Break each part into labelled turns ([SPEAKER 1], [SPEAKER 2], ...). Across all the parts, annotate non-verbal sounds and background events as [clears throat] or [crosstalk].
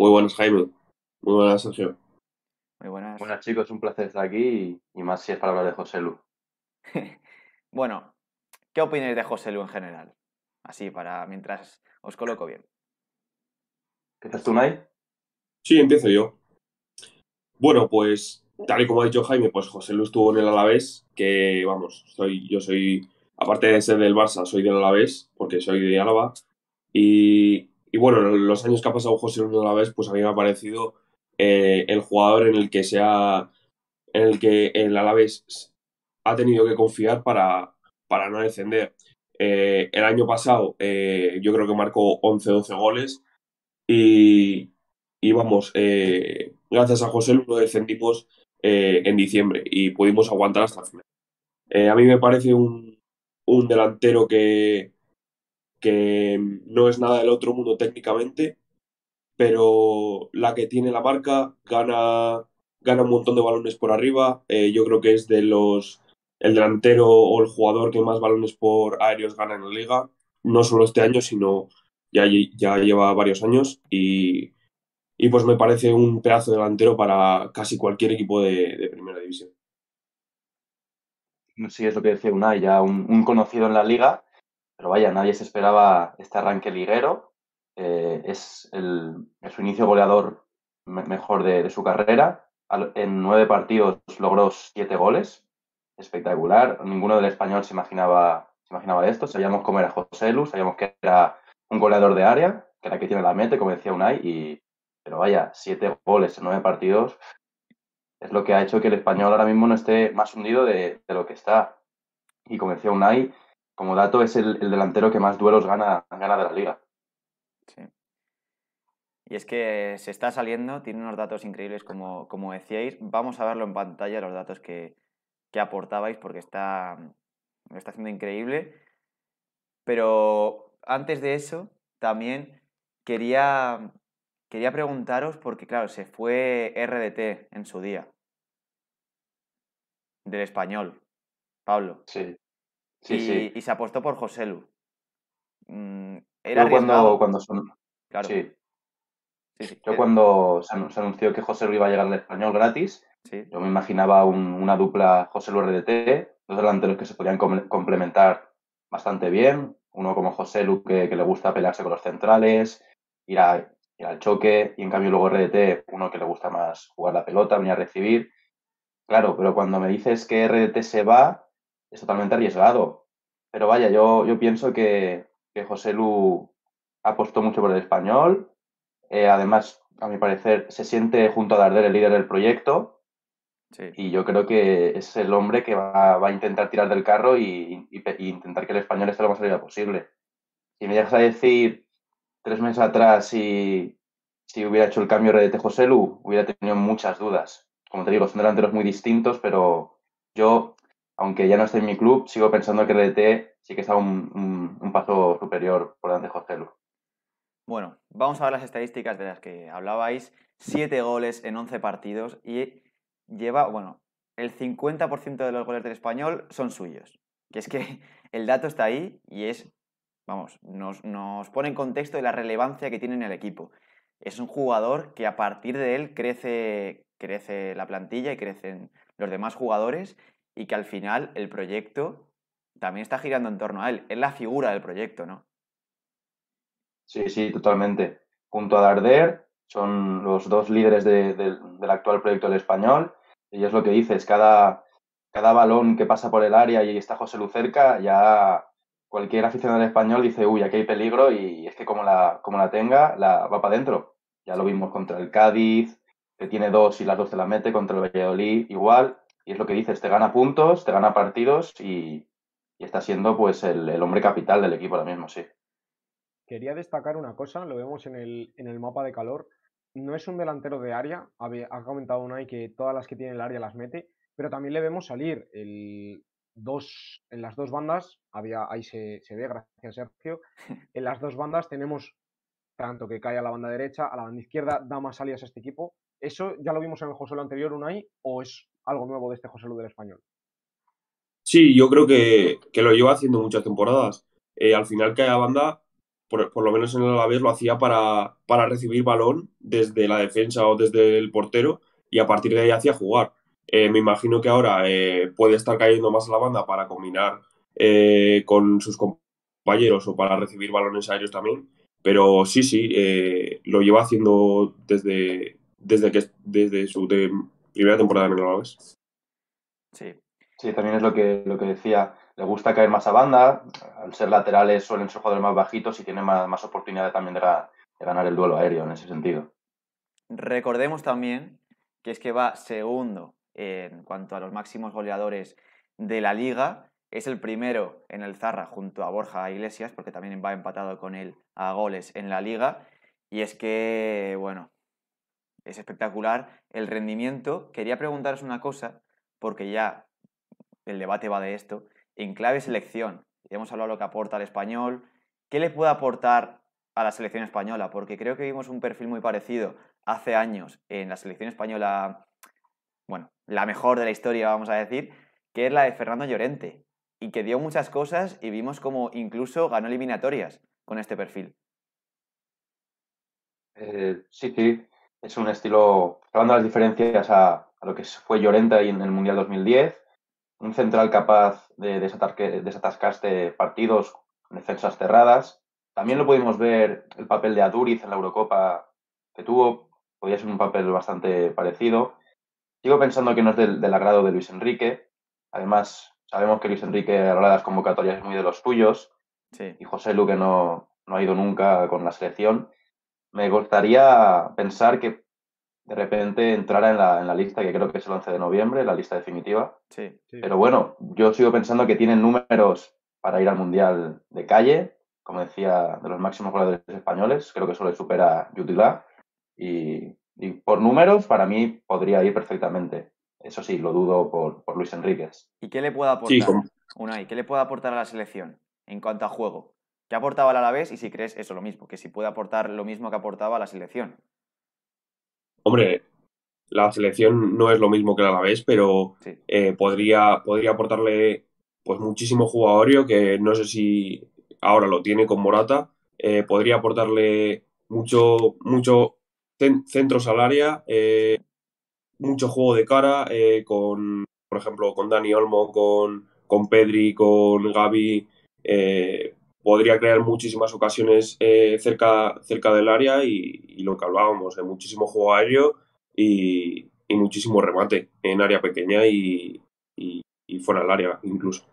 [SPEAKER 1] Muy buenas, Jaime. Muy buenas, Sergio.
[SPEAKER 2] Muy buenas.
[SPEAKER 3] Buenas chicos, un placer estar aquí y, más si es para hablar de José Lu. [laughs]
[SPEAKER 2] bueno, ¿qué opináis de José Lu en general? Así, para mientras os coloco bien.
[SPEAKER 3] ¿Empiezas tú, Nay?
[SPEAKER 1] Sí, empiezo yo. Bueno, pues tal y como ha dicho Jaime, pues José Lu estuvo en el Alavés, que vamos, soy, yo soy, aparte de ser del Barça, soy del Alavés, porque soy de Álava. Y, y bueno, los años que ha pasado José Lu en el Alavés, pues a mí me ha parecido eh, el jugador en el que se ha, en el que el Alavés ha tenido que confiar para, para no descender. Eh, el año pasado eh, yo creo que marcó 11-12 goles y, y vamos, gracias a José Lu descendimos en diciembre y pudimos aguantar hasta el final. a mí me parece un, un delantero que, que no es nada del otro mundo técnicamente, pero la que tiene la marca gana, gana un montón de balones por arriba. Eh, yo creo que es de los el delantero o el jugador que más balones por aéreos gana en la liga, no solo este año, sino ya, ya lleva varios años y, y pues me parece un pedazo delantero para casi cualquier equipo de, primera división.
[SPEAKER 3] Sí, es lo que decía Unai, ya un, conocido en la liga, pero vaya, nadie se esperaba este arranque liguero. Eh, es, el, su inicio goleador mejor de, su carrera. En nueve partidos logró siete goles. Espectacular. Ninguno del español se imaginaba, se imaginaba esto. Sabíamos cómo era José Lu, sabíamos que era un goleador de área, que era que tiene la mete, como decía Unai. Y, pero vaya, siete goles en nueve partidos es lo que ha hecho que el español ahora mismo no esté más hundido de, de lo que está. Y como decía Unai, como dato, es el, delantero que más duelos gana, gana de la liga.
[SPEAKER 2] Sí. Y es que se está saliendo, tiene unos datos increíbles, como, como decíais. Vamos a verlo en pantalla, los datos que, aportabais, porque está, lo está haciendo increíble. Pero antes de eso, también quería, quería preguntaros, porque claro, se fue RDT en su día, del español, Pablo.
[SPEAKER 3] Sí
[SPEAKER 2] y, se apostó por José Lu.
[SPEAKER 3] Mm, era cuando, cuando son...
[SPEAKER 2] Claro.
[SPEAKER 3] Sí. Yo cuando se, anunció que José Lu iba a llegar al español gratis, yo me imaginaba una dupla José Lu RDT, dos delanteros que se podían complementar bastante bien, uno como José Lu que, le gusta pelearse con los centrales, ir, ir, al choque, y en cambio luego RDT, uno que le gusta más jugar la pelota, venir a recibir. Claro, pero cuando me dices que RDT se va, es totalmente arriesgado. Pero vaya, yo, yo pienso que, que José Lu apostó mucho por el español. Eh, además, a mi parecer, se siente junto a Darder el líder del proyecto. Y yo creo que es el hombre que va, a intentar tirar del carro y, intentar que el español esté lo más arriba posible. Si me dejas a decir tres meses atrás si, si hubiera hecho el cambio de José Lu, hubiera tenido muchas dudas. Como te digo, son delanteros muy distintos, pero yo aunque ya no esté en mi club, sigo pensando que RDT sí que está un, un, paso superior por delante de José Lu.
[SPEAKER 2] Bueno, vamos a ver las estadísticas de las que hablabais. Siete goles en 11 partidos y lleva, bueno, el 50% de los goles del español son suyos. Que es que [laughs] el dato está ahí y es, vamos, nos, nos pone en contexto de la relevancia que tiene en el equipo. Es un jugador que a partir de él crece, crece la plantilla y crecen los demás jugadores y que al final el proyecto también está girando en torno a él. Es la figura del proyecto, ¿no?
[SPEAKER 3] Sí, sí, totalmente. Junto a Darder, son los dos líderes del actual proyecto del español. Y es lo que dices, cada, cada balón que pasa por el área y está José Lucerca, ya cualquier aficionado del español dice, uy, aquí hay peligro y es que como la, como la tenga, la va para adentro. Ya lo vimos contra el Cádiz, que tiene dos y las dos se la mete, contra el Valladolid igual. Y es lo que dices, te gana puntos, te gana partidos y, está siendo pues el, hombre capital del equipo ahora mismo, sí.
[SPEAKER 4] Quería destacar una cosa, lo vemos en el, en el mapa de calor. No es un delantero de área, ha comentado Unai que todas las que tiene el área las mete, pero también le vemos salir el dos, en las dos bandas, había, ahí se, ve, gracias Sergio, [laughs] en las dos bandas tenemos tanto que cae a la banda derecha, a la banda izquierda, da más salidas a este equipo. ¿Eso ya lo vimos en el José anterior, Unai, o es algo nuevo de este José Lu del Español.
[SPEAKER 1] Sí, yo creo que, lo lleva haciendo muchas temporadas. Eh, al final cae a banda por, lo menos en el Alavés, lo hacía para, para recibir balón desde la defensa o desde el portero y a partir de ahí hacía jugar. Eh, me imagino que ahora eh, puede estar cayendo más a la banda para combinar con sus compañeros o para recibir balones aéreos también. Pero sí, sí, lo lleva haciendo desde, desde, que, desde su primera temporada en el Alavés.
[SPEAKER 3] Sí. Sí, también es lo que, lo que decía. Le gusta caer más a banda. Al ser laterales suelen ser jugadores más bajitos y tiene más, más oportunidad también de, de ganar el duelo aéreo en ese sentido.
[SPEAKER 2] Recordemos también que es que va segundo en cuanto a los máximos goleadores de la liga. Es el primero en el Zarra junto a Borja Iglesias, porque también va empatado con él a goles en la liga. Y es que, bueno, es espectacular el rendimiento. Quería preguntaros una cosa, porque ya el debate va de esto. En clave selección, ya hemos hablado de lo que aporta al español. ¿Qué le puede aportar a la selección española? Porque creo que vimos un perfil muy parecido hace años en la selección española bueno, la mejor de la historia, vamos a decir, que es la de Fernando Llorente, y que dio muchas cosas y vimos como incluso ganó eliminatorias con este perfil.
[SPEAKER 3] Eh, sí, sí, es un estilo, hablando de las diferencias a, lo que fue Llorente ahí en el Mundial 2010, un central capaz de desatascarse partidos con defensas cerradas. También lo pudimos ver el papel de Aduriz en la Eurocopa que tuvo, podía ser un papel bastante parecido. Sigo pensando que no es del, agrado de Luis Enrique. Además, sabemos que Luis Enrique a la hora de las convocatorias es muy de los tuyos. Y José Luque no, no ha ido nunca con la selección. Me gustaría pensar que de repente entrara en la, en la, lista, que creo que es el 11 de noviembre, la lista definitiva.
[SPEAKER 2] Sí,
[SPEAKER 3] Pero bueno, yo sigo pensando que tienen números para ir al Mundial de calle, como decía, de los máximos jugadores españoles. Creo que solo supera Yutilá. Y y por números, para mí podría ir perfectamente. Eso sí, lo dudo por, Luis Enríquez.
[SPEAKER 2] ¿Y qué le puede aportar, Unai, qué le puede aportar a la selección en cuanto a juego? ¿Qué aportaba al Alavés y si crees eso lo mismo? Que si puede aportar lo mismo que aportaba a la selección.
[SPEAKER 1] Hombre, la selección no es lo mismo que el Alavés, pero eh, podría, podría aportarle pues muchísimo jugadorio que no sé si ahora lo tiene con Morata. Eh, podría aportarle mucho, mucho centros al área, eh, mucho juego de cara, con, por ejemplo, con Dani Olmo, con, con Pedri, con Gaby. Eh, podría crear muchísimas ocasiones cerca, cerca del área y, lo que hablábamos, de muchísimo juego aéreo y, muchísimo remate en área pequeña y, fuera del área incluso.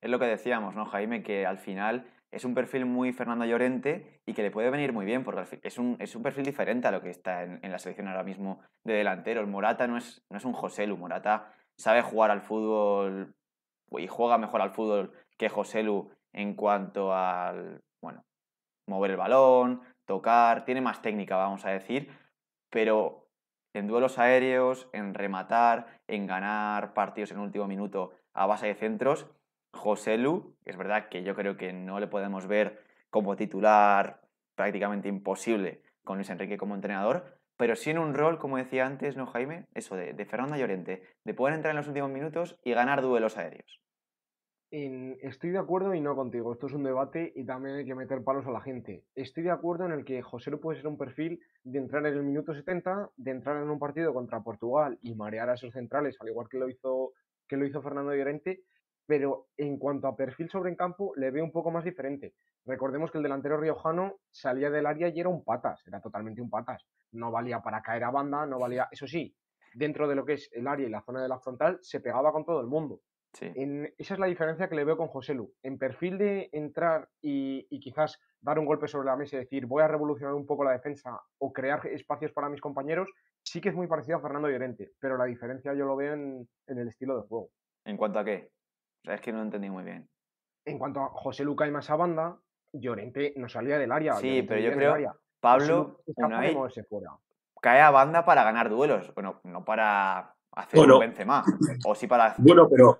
[SPEAKER 2] Es lo que decíamos, ¿no, Jaime? Que al final es un perfil muy Fernando Llorente y que le puede venir muy bien, porque es un, es un perfil diferente a lo que está en, la selección ahora mismo de delantero. El Morata no es, no es un Joselu, Morata sabe jugar al fútbol y juega mejor al fútbol que Joselu en cuanto al, bueno, mover el balón, tocar, tiene más técnica, vamos a decir, pero en duelos aéreos, en rematar, en ganar partidos en último minuto a base de centros, José Lu, es verdad que yo creo que no le podemos ver como titular prácticamente imposible con Luis Enrique como entrenador, pero sí en un rol, como decía antes, ¿no, Jaime? Eso de, de Fernando Llorente, de poder entrar en los últimos minutos y ganar duelos aéreos.
[SPEAKER 4] Estoy de acuerdo y no contigo. Esto es un debate y también hay que meter palos a la gente. Estoy de acuerdo en el que José Lu puede ser un perfil de entrar en el minuto 70, de entrar en un partido contra Portugal y marear a esos centrales, al igual que lo hizo, que lo hizo Fernando Llorente, pero en cuanto a perfil sobre en campo le veo un poco más diferente. Recordemos que el delantero riojano salía del área y era un patas, era totalmente un patas. No valía para caer a banda, no valía, eso sí, dentro de lo que es el área y la zona de la frontal se pegaba con todo el mundo. Esa es la diferencia que le veo con José Lu. En perfil de entrar y, quizás dar un golpe sobre la mesa y decir voy a revolucionar un poco la defensa o crear espacios para mis compañeros, sí que es muy parecido a Fernando Llorente, pero la diferencia yo lo veo en el estilo de juego.
[SPEAKER 2] ¿En cuanto a qué? es que no entendí muy bien.
[SPEAKER 4] En cuanto a José Luca y más a banda, Llorente no salía del área.
[SPEAKER 2] Sí, pero yo creo, Pablo, cae a banda para ganar duelos, bueno, no para hacer un Benzema, o sí para...
[SPEAKER 1] Bueno, pero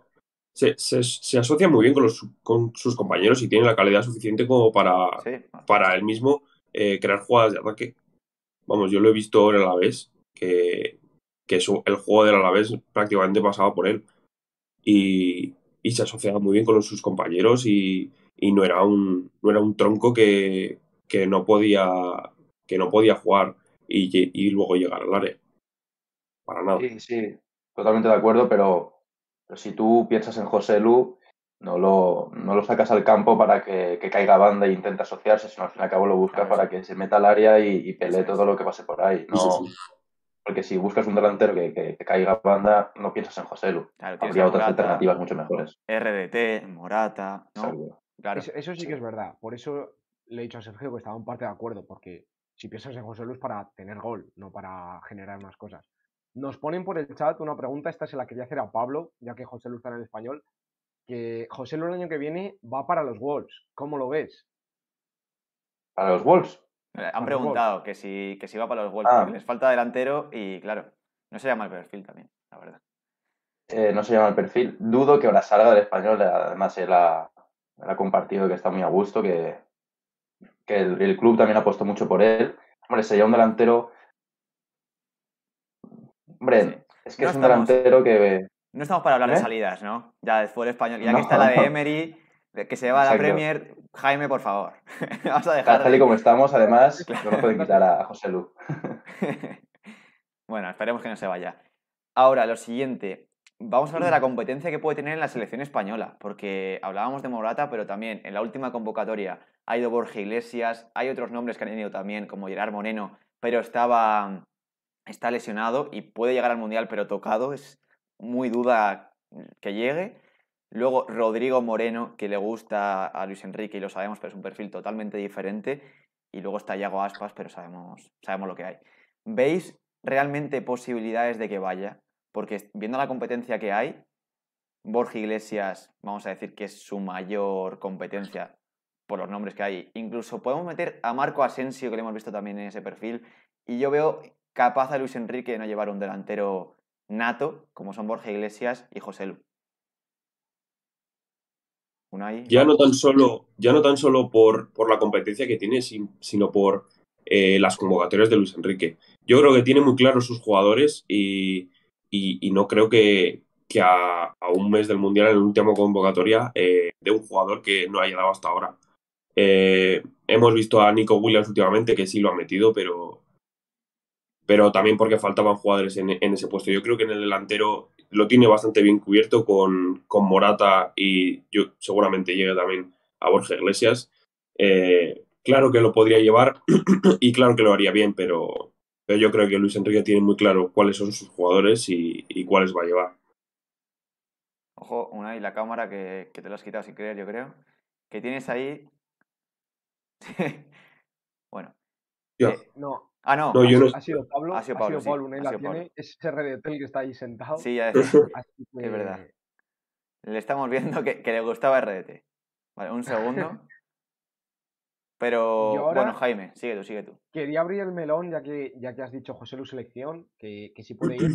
[SPEAKER 1] se, asocia muy bien con, los, con sus compañeros y tiene la calidad suficiente como para, para él mismo eh, crear jugadas de ataque. Vamos, yo lo he visto en el Alavés, que, que el juego del Alavés prácticamente pasaba por él. Y, y se asociaba muy bien con sus compañeros y, no, era un, no era un tronco que, que no podía, que no podía jugar y, y luego llegar al área. Para nada.
[SPEAKER 3] Sí, sí, totalmente de acuerdo, pero, si tú piensas en José Lu, no lo, no lo sacas al campo para que, caiga banda e intente asociarse, sino al fin y al cabo lo buscas para que se meta al área y, pelee todo lo que pase por ahí. No, porque si buscas un delantero que, caiga banda, no piensas en José Lu. Habría otras alternativas mucho mejores.
[SPEAKER 2] RDT, Morata, ¿no?
[SPEAKER 4] Claro. Eso, sí, que es verdad. Por eso le he dicho a Sergio que estaba en parte de acuerdo, porque si piensas en José Lu es para tener gol, no para generar más cosas. Nos ponen por el chat una pregunta, esta se la quería hacer a Pablo, ya que José Lu está en el español, que José Lu el año que viene va para los Wolves. ¿Cómo lo ves?
[SPEAKER 3] ¿Para los Wolves?
[SPEAKER 2] Eh, han preguntado que si, que si va para los Wolves, ah. les falta delantero y claro, no se llama el perfil también, la verdad.
[SPEAKER 3] Eh, no se llama el perfil. Dudo que ahora salga del español, además él ha, compartido que está muy a gusto, que, que el, club también ha puesto mucho por él. Hombre, sería un delantero. Hombre, es que es un delantero que.
[SPEAKER 2] No estamos para hablar de ¿Eh? salidas, ¿no? Ya después el español. Ya que está la de [laughs] Emery, que se va a la Premier, Jaime, por favor. [laughs]
[SPEAKER 3] Vamos a dejar. Tal y como estamos, además, [laughs] no nos pueden quitar a, José Lu.
[SPEAKER 2] bueno, esperemos que no se vaya. Ahora, lo siguiente. Vamos a hablar de la competencia que puede tener en la selección española, porque hablábamos de Morata, pero también en la última convocatoria ha ido Borja Iglesias, hay otros nombres que han ido también, como Gerard Moreno, pero estaba está lesionado y puede llegar al Mundial, pero tocado, es muy duda que llegue. Luego Rodrigo Moreno, que le gusta a Luis Enrique y lo sabemos, pero es un perfil totalmente diferente. Y luego está Yago Aspas, pero sabemos, sabemos lo que hay. ¿Veis realmente posibilidades de que vaya? Porque viendo la competencia que hay, Borja Iglesias, vamos a decir que es su mayor competencia por los nombres que hay. Incluso podemos meter a Marco Asensio, que lo hemos visto también en ese perfil. Y yo veo capaz a Luis Enrique de no llevar un delantero nato, como son Borja Iglesias y José Lu.
[SPEAKER 1] Ya no tan solo, ya no tan solo por, por la competencia que tiene, sino por eh, las convocatorias de Luis Enrique. Yo creo que tiene muy claros sus jugadores y, no creo que, a, un mes del Mundial, en la última convocatoria, eh, de un jugador que no haya dado hasta ahora. Eh, hemos visto a Nico Williams últimamente que sí lo ha metido, pero, pero también porque faltaban jugadores en, ese puesto. Yo creo que en el delantero lo tiene bastante bien cubierto con, con Morata y yo seguramente llegue también a Borja Iglesias. Eh, claro que lo podría llevar [clears throat] y claro que lo haría bien, pero, pero, yo creo que Luis Enrique tiene muy claro cuáles son sus jugadores y, cuáles va a llevar.
[SPEAKER 2] Ojo, una y la cámara que, te lo has quitado sin creer, yo creo. Que tienes ahí. [laughs] bueno.
[SPEAKER 4] Eh, no, Ah, no, ha, sido Pablo. Ha sido Pablo, Pablo la tiene. Es ese RDT que está ahí sentado.
[SPEAKER 2] Sí, ya [laughs] es, [laughs] es verdad. Le estamos viendo que, le gustaba RDT. Vale, un segundo. [laughs] Pero bueno, Jaime, sigue tú, sigue tú.
[SPEAKER 4] Quería abrir el melón, ya que, ya que has dicho José Luis Selección, que, que si [clears throat] puede ir.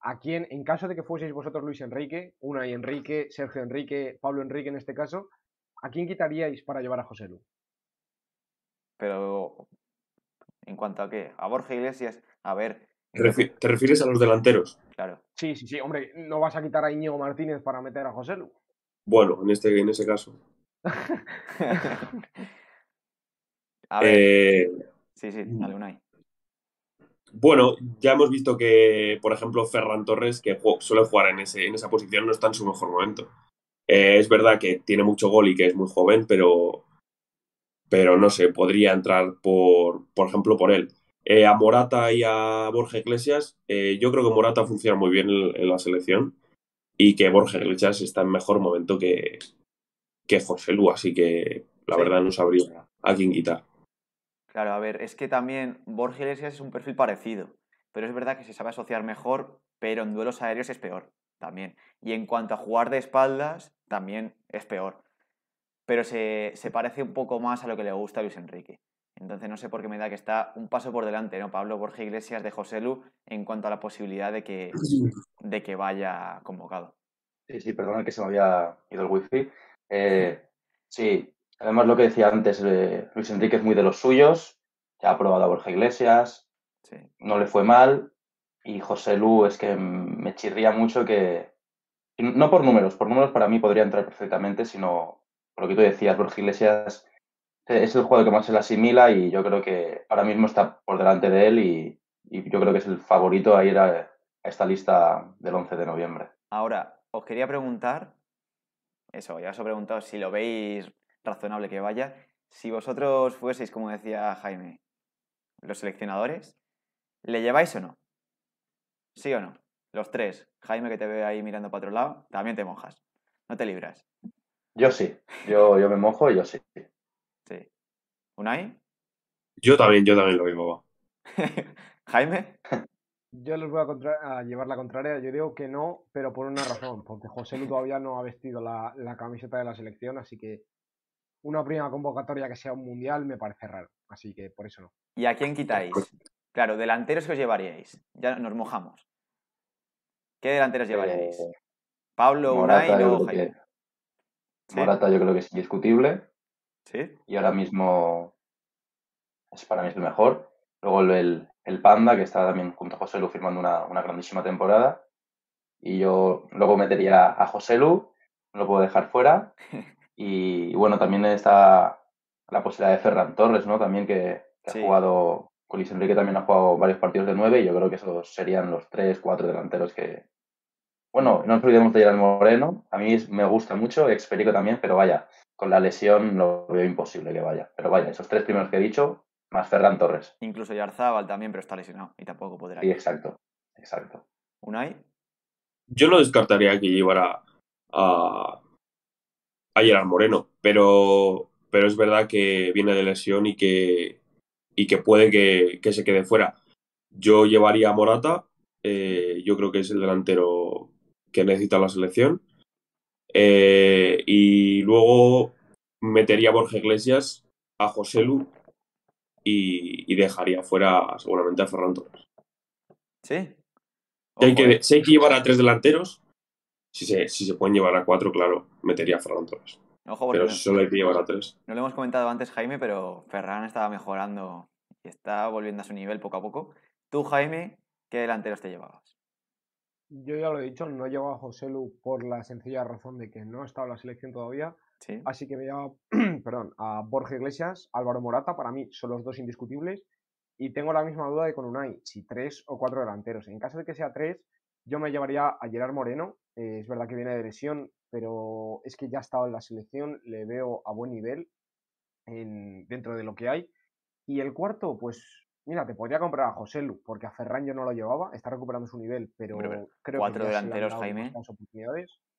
[SPEAKER 4] ¿A quién, en caso de que fueseis vosotros Luis Enrique, una y Enrique, Sergio Enrique, Pablo Enrique en este caso, ¿a quién quitaríais para llevar a José Lu?
[SPEAKER 2] Pero ¿En cuanto a qué? A Borja Iglesias, a ver.
[SPEAKER 1] ¿Te, refieres a los delanteros?
[SPEAKER 2] Claro.
[SPEAKER 4] Sí, sí, sí. Hombre, no vas a quitar a Íñigo Martínez para meter a José Lu.
[SPEAKER 1] Bueno, en, este, en ese caso. [laughs]
[SPEAKER 2] a ver. Eh, sí, sí, dale hay.
[SPEAKER 1] Bueno, ya hemos visto que, por ejemplo, Ferran Torres, que suele jugar en, ese, en esa posición, no está en su mejor momento. Eh, es verdad que tiene mucho gol y que es muy joven, pero pero no sé, podría entrar por, por ejemplo, por él. Eh, a Morata y a Borja Iglesias, eh, yo creo que Morata funciona muy bien en, la selección y que Borja Iglesias está en mejor momento que, que José Lu, así que la verdad no sabría a quién quitar.
[SPEAKER 2] Claro, a ver, es que también Borja Iglesias es un perfil parecido, pero es verdad que se sabe asociar mejor, pero en duelos aéreos es peor también. Y en cuanto a jugar de espaldas, también es peor pero se, parece un poco más a lo que le gusta a Luis Enrique. Entonces no sé por qué me da que está un paso por delante, ¿no? Pablo Borja Iglesias de José Lu en cuanto a la posibilidad de que, [clears throat] de que vaya convocado.
[SPEAKER 3] Sí, sí, perdona que se me había ido el wifi. Eh, sí, además lo que decía antes, eh, Luis Enrique es muy de los suyos, ya ha probado a Borja Iglesias, no le fue mal, y José Lu es que me chirría mucho que, no por números, por números para mí podría entrar perfectamente, sino por lo que tú decías, Borja Iglesias es el jugador que más se le asimila y yo creo que ahora mismo está por delante de él y, yo creo que es el favorito a ir a, esta lista del 11 de noviembre.
[SPEAKER 2] Ahora, os quería preguntar, eso, ya os he preguntado si lo veis razonable que vaya, si vosotros fueseis, como decía Jaime, los seleccionadores, ¿le lleváis o no? ¿Sí o no? Los tres. Jaime, que te ve ahí mirando para otro lado, también te mojas. No te libras.
[SPEAKER 3] Yo sí. Yo, yo me mojo y yo sí.
[SPEAKER 2] Sí. ¿Unai?
[SPEAKER 1] Yo también, yo también lo mismo. [laughs]
[SPEAKER 2] ¿Jaime?
[SPEAKER 4] Yo les voy a, llevar la contraria. Yo digo que no, pero por una razón. Porque José Lu todavía no ha vestido la, camiseta de la selección, así que una primera convocatoria que sea un mundial me parece raro. Así que por eso no.
[SPEAKER 2] ¿Y a quién quitáis? Claro, delanteros que os llevaríais. Ya nos mojamos. ¿Qué delanteros llevaríais? Eh, Pablo, Unai o Jaime.
[SPEAKER 3] Morata yo creo que es indiscutible. Sí. Y ahora mismo es para mí el mejor. Luego el, el Panda, que está también junto a José Lu firmando una, una, grandísima temporada. Y yo luego metería a José Lu, no lo puedo dejar fuera. [laughs] Y, bueno, también está la posibilidad de Ferran Torres, ¿no? También que, ha jugado, con Luis Enrique también ha jugado varios partidos de nueve y yo creo que esos serían los tres, cuatro delanteros que... Bueno, no nos olvidemos de Gerard Moreno, a mí me gusta mucho, Experico también, pero vaya, con la lesión lo veo imposible que vaya. Pero vaya, esos tres primeros que he dicho, más Ferran Torres.
[SPEAKER 2] Incluso Yarzábal también, pero está lesionado y tampoco podrá.
[SPEAKER 3] Sí, exacto, exacto.
[SPEAKER 2] ¿Unai?
[SPEAKER 1] Yo no descartaría que llevara a, a Gerard Moreno, pero, pero es verdad que viene de lesión y que, y que puede que, se quede fuera. Yo llevaría a Morata, eh, yo creo que es el delantero que necesita la selección. Eh, y luego metería a Borja Iglesias, a José Lu y, dejaría fuera seguramente a Ferran Torres.
[SPEAKER 2] Sí.
[SPEAKER 1] hay que, si hay que llevar a tres delanteros, si se, si se pueden llevar a cuatro, claro, metería a Ferran Torres. pero si solo hay que llevar a tres.
[SPEAKER 2] No lo hemos comentado antes, Jaime, pero Ferran estaba mejorando y está volviendo a su nivel poco a poco. Tú, Jaime, ¿qué delanteros te llevabas?
[SPEAKER 4] Yo ya lo he dicho, no llevo a José Lu por la sencilla razón de que no ha estado en la selección todavía. Así que me llevo [clears throat] perdón, a Borja Iglesias, Álvaro Morata, para mí son los dos indiscutibles. Y tengo la misma duda de con Unai, si tres o cuatro delanteros. En caso de que sea tres, yo me llevaría a Gerard Moreno. Eh, es verdad que viene de lesión, pero es que ya ha estado en la selección, le veo a buen nivel en, dentro de lo que hay. Y el cuarto, pues Mira, te podría comprar a José Lu, porque a Ferran yo no lo llevaba, está recuperando su nivel, pero creo
[SPEAKER 2] cuatro que delanteros, Jaime.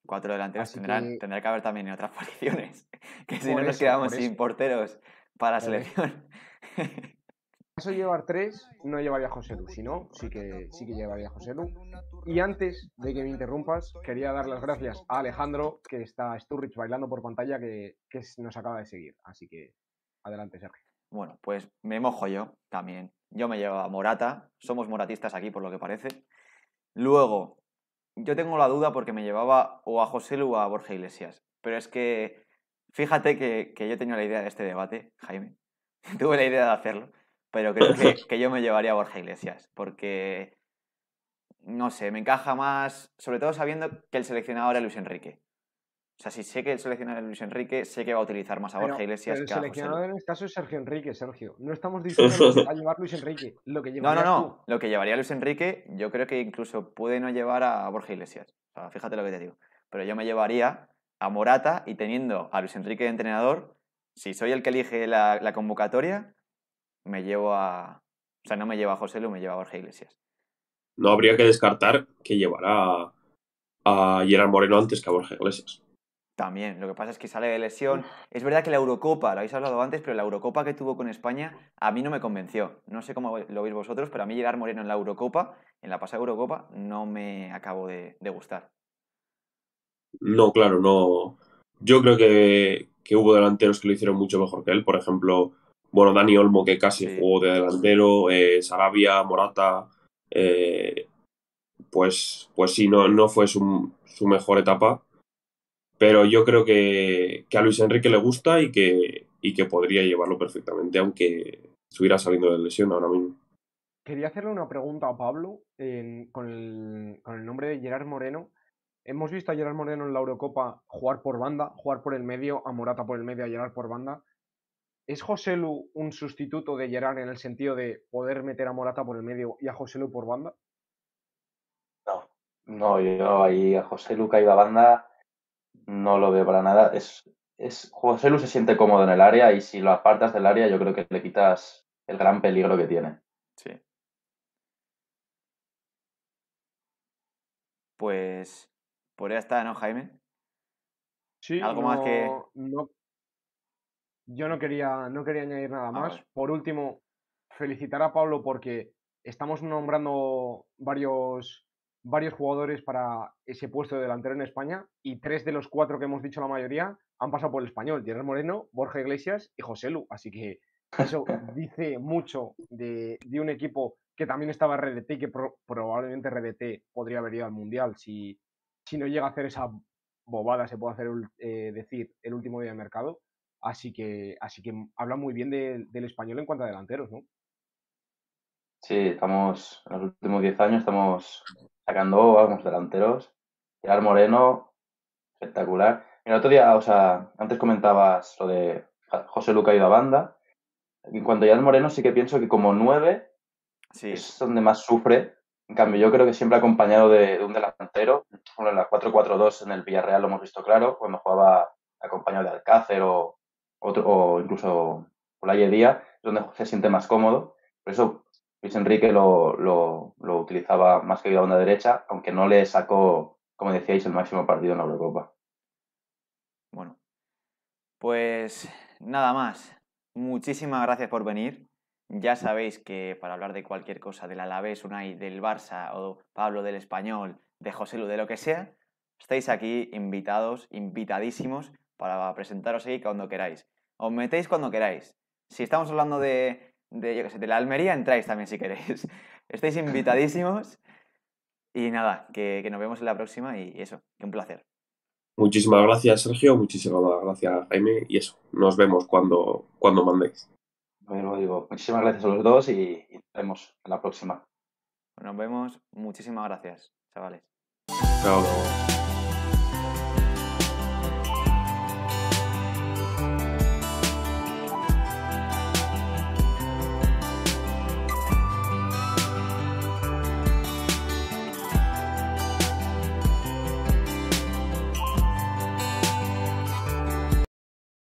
[SPEAKER 2] Cuatro delanteros tendrán, tendrá que haber también en otras [laughs] posiciones. que si no nos quedamos sin porteros para la selección.
[SPEAKER 4] caso de llevar tres, no llevaría a José Lu, si no, sí que, sí que llevaría a José Lu. Y antes de que me interrumpas, quería dar las gracias a Alejandro, que está Sturridge bailando por pantalla, que, que nos acaba de seguir. Así que adelante, Sergio.
[SPEAKER 2] Bueno, pues me mojo yo también. Yo me llevo a Morata, somos moratistas aquí por lo que parece. Luego, yo tengo la duda porque me llevaba o a José Lu o a Borja Iglesias. Pero es que, fíjate que, yo tenía la idea de este debate, Jaime. [laughs] Tuve la idea de hacerlo, pero creo [laughs] que, que yo me llevaría a Borja Iglesias. Porque, no sé, me encaja más, sobre todo sabiendo que el seleccionador era Luis Enrique. O sea, si sé que el seleccionador es Luis Enrique, sé que va a utilizar más a Borja Iglesias
[SPEAKER 4] que a El seleccionador en este caso es Sergio Enrique, Sergio. No estamos diciendo a llevar Luis Enrique. Lo que [laughs] no, no, no.
[SPEAKER 2] Lo que llevaría Luis Enrique, yo creo que incluso puede no llevar a Borja Iglesias. O sea, fíjate lo que te digo. Pero yo me llevaría a Morata y teniendo a Luis Enrique de entrenador, si soy el que elige la, convocatoria, me llevo a. O sea, no me llevo a José Lu, me llevo a Borja Iglesias.
[SPEAKER 1] No habría que descartar que llevará a Gerard Moreno antes que a Borja Iglesias.
[SPEAKER 2] También, lo que pasa es que sale de lesión. Es verdad que la Eurocopa, lo habéis hablado antes, pero la Eurocopa que tuvo con España a mí no me convenció. No sé cómo lo veis vosotros, pero a mí llegar Moreno en la Eurocopa, en la pasada Eurocopa, no me acabo de, gustar.
[SPEAKER 1] No, claro, no. Yo creo que, hubo delanteros que lo hicieron mucho mejor que él. Por ejemplo, bueno, Dani Olmo, que casi jugó de delantero, eh, Sarabia, Morata. Eh, pues, pues sí, no, no fue su, su mejor etapa pero yo creo que, a Luis Enrique le gusta y que, y que podría llevarlo perfectamente, aunque estuviera saliendo de lesión ahora mismo.
[SPEAKER 4] Quería hacerle una pregunta a Pablo con, el, con el nombre de Gerard Moreno. Hemos visto a Gerard Moreno en la Eurocopa jugar por banda, jugar por el medio, a Morata por el medio, a Gerard por banda. ¿Es Joselu un sustituto de Gerard en el sentido de poder meter a Morata por el medio y a Joselu por banda?
[SPEAKER 3] No, no, yo ahí a Joselu caído a banda no lo veo para nada. Es, es, Joselu se siente cómodo en el área y si lo apartas del área yo creo que le quitas el gran peligro que tiene.
[SPEAKER 2] Sí. Pues por ya está, ¿no, Jaime?
[SPEAKER 4] Sí, ¿Algo más que.? No, yo no quería, no quería añadir nada más. Por último, felicitar a Pablo porque estamos nombrando varios, varios jugadores para ese puesto de delantero en España y tres de los cuatro que hemos dicho la mayoría han pasado por el español. Gerard Moreno, Borja Iglesias y José Lu. Así que eso [laughs] dice mucho de, un equipo que también estaba RDT y que probablemente RDT podría haber ido al Mundial si, si no llega a hacer esa bobada, se puede hacer eh, decir, el último día de mercado. Así que, así que habla muy bien del español en cuanto a delanteros, ¿no?
[SPEAKER 3] Sí, estamos, en los últimos 10 años estamos sacando, vamos, delanteros. Gerard Moreno, espectacular. El otro día, o sea, antes comentabas lo de José Luca y la banda. En cuanto a Gerard Moreno, sí que pienso que como 9 sí. es donde más sufre. En cambio, yo creo que siempre acompañado de, un delantero. Bueno, en la 4-4-2 en el Villarreal lo hemos visto claro, cuando jugaba acompañado de Alcácer o, otro, o incluso Olaya Díaz, donde se siente más cómodo. Por eso Luis Enrique lo, lo, utilizaba más que la banda derecha, aunque no le sacó, como decíais, el máximo partido en la Eurocopa.
[SPEAKER 2] Bueno, pues nada más. Muchísimas gracias por venir. Ya sabéis que para hablar de cualquier cosa del Alavés, Unai, del Barça o Pablo del Español, de José Lu, de lo que sea, estáis aquí invitados, invitadísimos para presentaros aquí cuando queráis. Os metéis cuando queráis. Si estamos hablando de, de, yo sé, de la Almería, entráis también si queréis. [laughs] Estáis invitadísimos. Y nada, que, nos vemos en la próxima y eso, que un placer.
[SPEAKER 1] Muchísimas gracias, Sergio. Muchísimas gracias, Jaime. Y eso, nos vemos cuando, cuando mandéis.
[SPEAKER 3] Bueno, digo, muchísimas gracias a los dos y, y nos vemos en la próxima.
[SPEAKER 2] Nos vemos. Muchísimas gracias, chavales.
[SPEAKER 1] Chao.